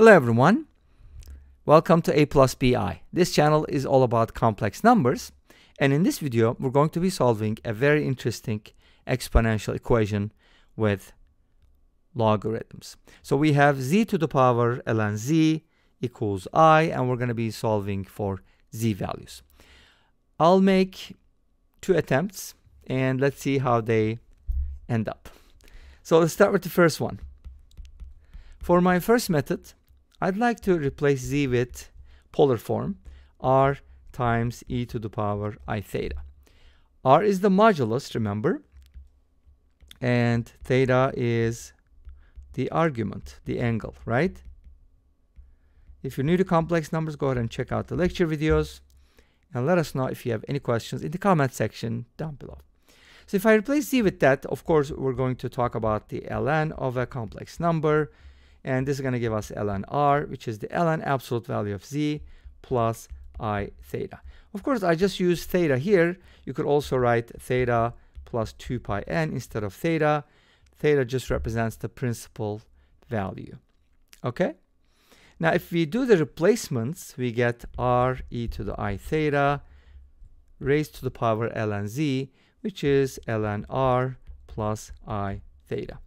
Hello everyone. Welcome to A plus BI. This channel is all about complex numbers and in this video we're going to be solving a very interesting exponential equation with logarithms. So we have z to the power ln z equals i and we're going to be solving for z values. I'll make two attempts and let's see how they end up. So let's start with the first one. For my first method, I'd like to replace z with polar form r times e to the power i theta. r is the modulus, remember, and theta is the argument, the angle, right? If you're new to complex numbers, go ahead and check out the lecture videos and let us know if you have any questions in the comment section down below. So if I replace z with that, of course, we're going to talk about the ln of a complex number and this is going to give us ln r, which is the ln absolute value of z plus i theta. Of course, I just use theta here. You could also write theta plus 2 pi n instead of theta. Theta just represents the principal value. Okay? Now, if we do the replacements, we get r e to the i theta raised to the power ln z, which is ln r plus i theta.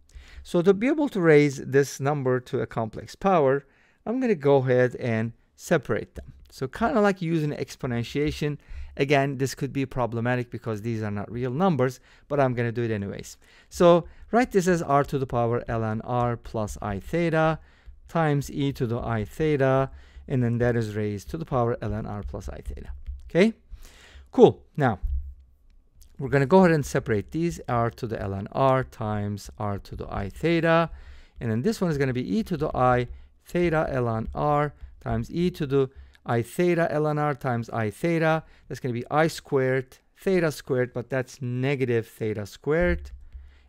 So to be able to raise this number to a complex power, I'm going to go ahead and separate them. So kind of like using exponentiation. Again, this could be problematic because these are not real numbers, but I'm going to do it anyways. So write this as r to the power ln r plus i theta times e to the i theta, and then that is raised to the power ln r plus i theta. Okay, cool. Now, we're going to go ahead and separate these r to the ln r times r to the i theta and then this one is going to be e to the i theta ln r times e to the i theta ln r times i theta. That's going to be i squared theta squared but that's negative theta squared.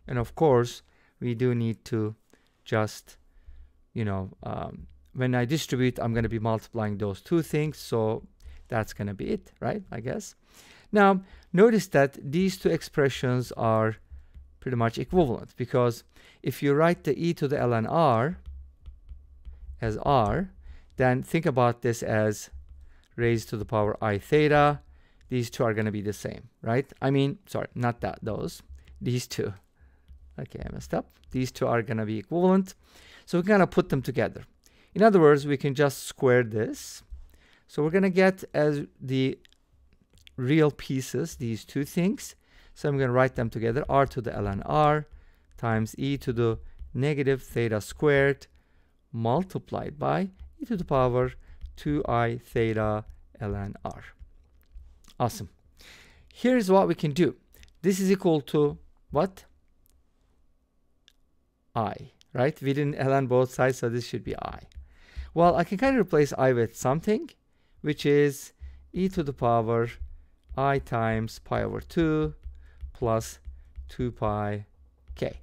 And of course we do need to just you know um, when I distribute I'm going to be multiplying those two things so that's going to be it right I guess now, notice that these two expressions are pretty much equivalent because if you write the e to the ln r as r, then think about this as raised to the power i theta. These two are going to be the same, right? I mean, sorry, not that, those. These two. Okay, I messed up. These two are going to be equivalent. So we're going to put them together. In other words, we can just square this. So we're going to get as the real pieces, these two things. So I'm going to write them together, r to the ln r times e to the negative theta squared multiplied by e to the power 2i theta ln r. Awesome. Here's what we can do. This is equal to what? i, right? We didn't ln both sides, so this should be i. Well, I can kind of replace i with something, which is e to the power i times pi over 2 plus 2 pi k.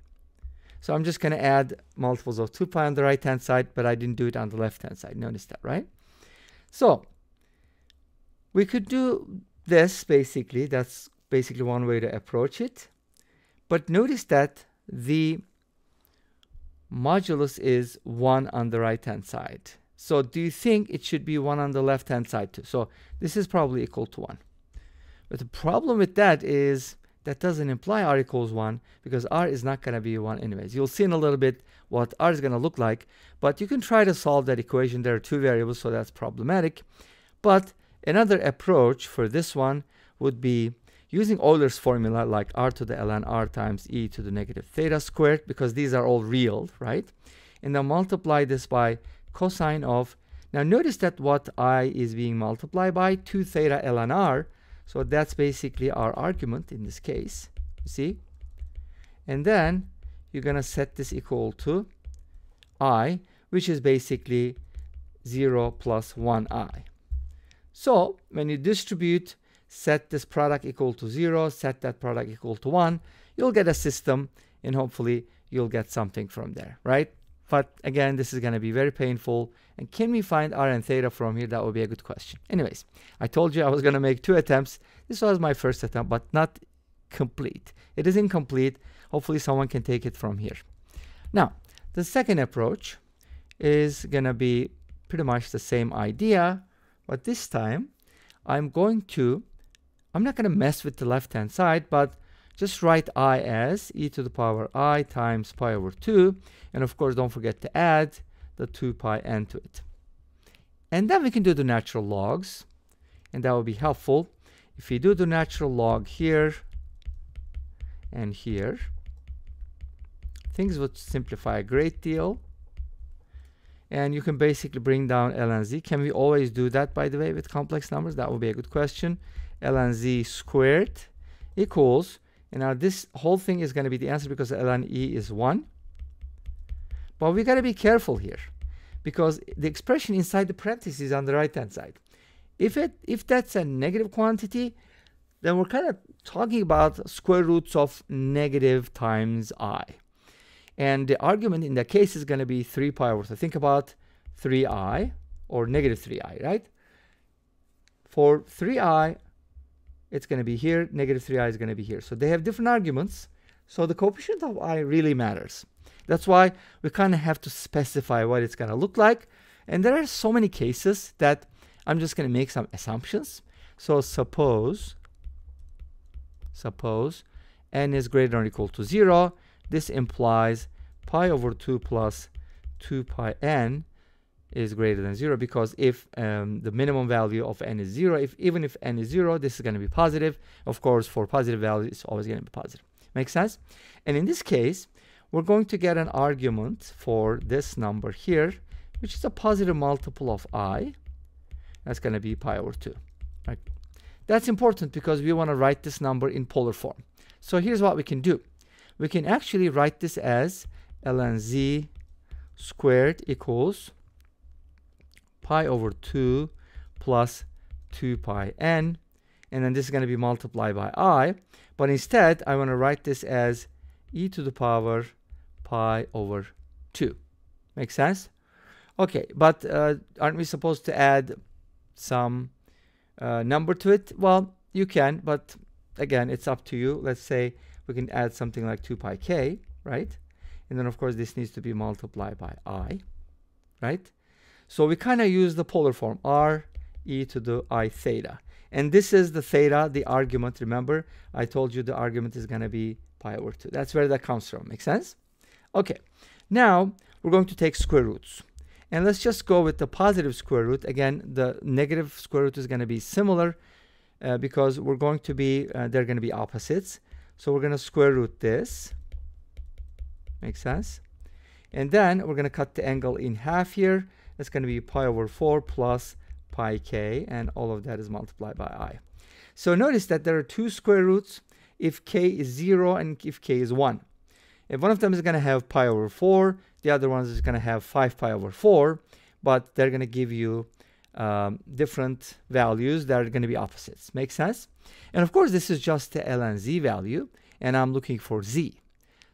So I'm just going to add multiples of 2 pi on the right hand side, but I didn't do it on the left hand side. Notice that, right? So we could do this basically. That's basically one way to approach it. But notice that the modulus is 1 on the right hand side. So do you think it should be 1 on the left hand side too? So this is probably equal to 1. But the problem with that is that doesn't imply r equals 1 because r is not going to be 1 anyways. You'll see in a little bit what r is going to look like, but you can try to solve that equation. There are two variables, so that's problematic. But another approach for this one would be using Euler's formula like r to the ln r times e to the negative theta squared because these are all real, right? And then multiply this by cosine of, now notice that what i is being multiplied by 2 theta ln r, so that's basically our argument in this case. You see? And then you're going to set this equal to i, which is basically 0 plus 1i. So when you distribute, set this product equal to 0, set that product equal to 1, you'll get a system and hopefully you'll get something from there, right? But again, this is going to be very painful. And can we find r and theta from here? That would be a good question. Anyways, I told you I was going to make two attempts. This was my first attempt, but not complete. It is incomplete. Hopefully someone can take it from here. Now, the second approach is going to be pretty much the same idea, but this time I'm going to, I'm not going to mess with the left hand side, but just write i as e to the power i times pi over 2. And of course, don't forget to add the 2 pi n to it. And then we can do the natural logs, and that will be helpful. If we do the natural log here and here, things would simplify a great deal. And you can basically bring down ln z. Can we always do that, by the way, with complex numbers? That would be a good question. ln z squared equals, and now this whole thing is going to be the answer because ln e is 1. But we got to be careful here because the expression inside the parentheses is on the right hand side. If it if that's a negative quantity, then we're kind of talking about square roots of negative times i. And the argument in that case is going to be 3 pi over. So think about 3i or negative 3i, right? For 3i, it's going to be here. Negative 3i is going to be here. So they have different arguments. So the coefficient of i really matters. That's why we kind of have to specify what it's going to look like. And there are so many cases that I'm just going to make some assumptions. So suppose, suppose n is greater than or equal to 0. This implies pi over 2 plus 2 pi n is greater than 0 because if um, the minimum value of n is 0, if even if n is 0, this is going to be positive. Of course, for positive values, it's always going to be positive. Make sense? And in this case, we're going to get an argument for this number here, which is a positive multiple of i. That's going to be pi over 2. Right? That's important because we want to write this number in polar form. So here's what we can do. We can actually write this as ln z squared equals pi over 2 plus 2 pi n. And then this is going to be multiplied by i. But instead, I want to write this as e to the power pi over 2. Make sense? Okay, but uh, aren't we supposed to add some uh, number to it? Well, you can, but again, it's up to you. Let's say we can add something like 2 pi k, right? And then, of course, this needs to be multiplied by i, right? So we kind of use the polar form, r e to the i theta. And this is the theta, the argument. Remember, I told you the argument is going to be pi over 2. That's where that comes from. Make sense? Okay, now we're going to take square roots. And let's just go with the positive square root. Again, the negative square root is going to be similar uh, because we're going to be, uh, they're going to be opposites. So we're going to square root this. Makes sense? And then we're going to cut the angle in half here. It's going to be pi over 4 plus pi k, and all of that is multiplied by i. So notice that there are two square roots if k is 0 and if k is 1. If one of them is going to have pi over 4, the other one is going to have 5 pi over 4, but they're going to give you um, different values that are going to be opposites. Make sense? And of course, this is just the ln z value, and I'm looking for z.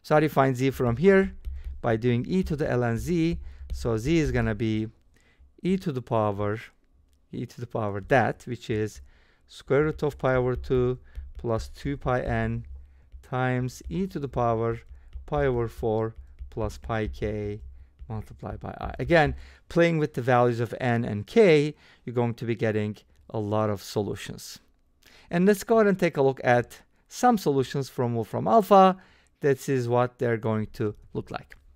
So how do you find z from here? By doing e to the ln z. So z is going to be e to the power, e to the power that, which is square root of pi over 2 plus 2 pi n times e to the power pi over 4 plus pi k multiplied by i. Again, playing with the values of n and k, you're going to be getting a lot of solutions. And let's go ahead and take a look at some solutions from Wolfram Alpha. This is what they're going to look like.